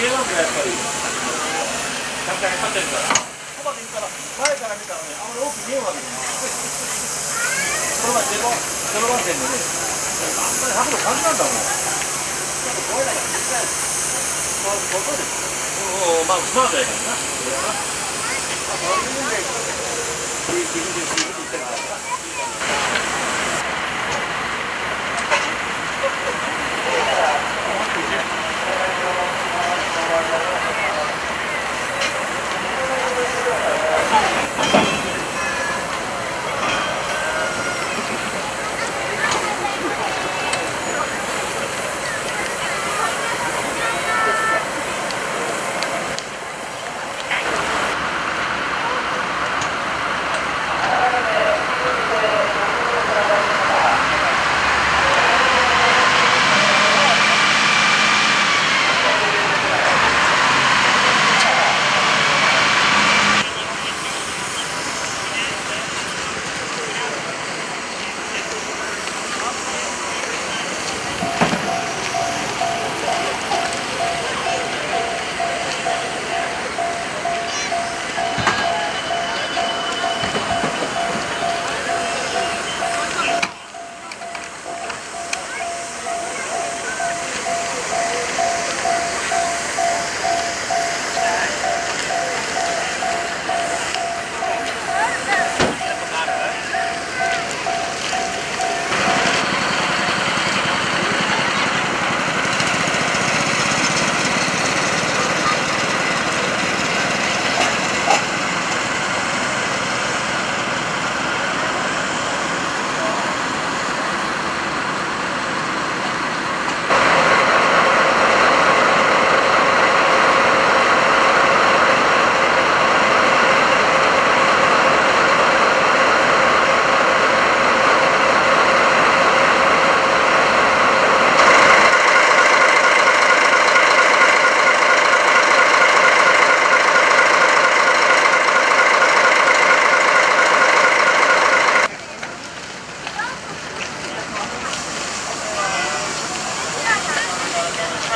見えますねやっぱりちゃんと立ってるからそばでいいから前から見たらねあん。まり多く見えんわけですこの前ゼロゼロ番線でねあんまり角度感じなんだもんまあスマートやからな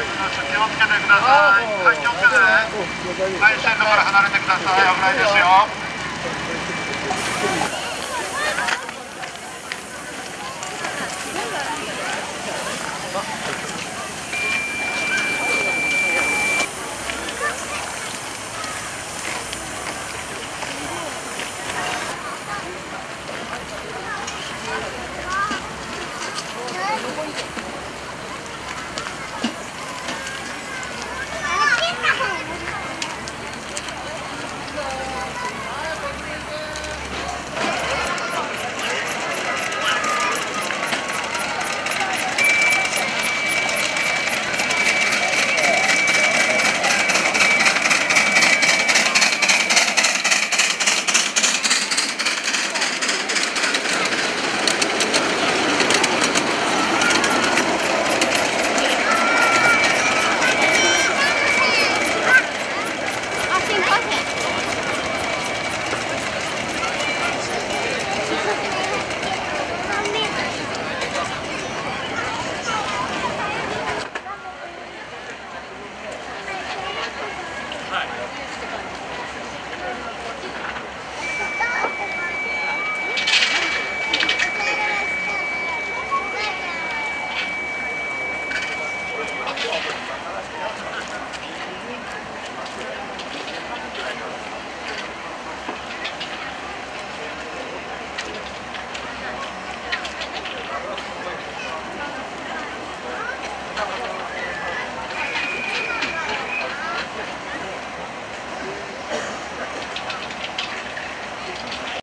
はい、気をつけてください。ね。線から離れてください。危ないですよ。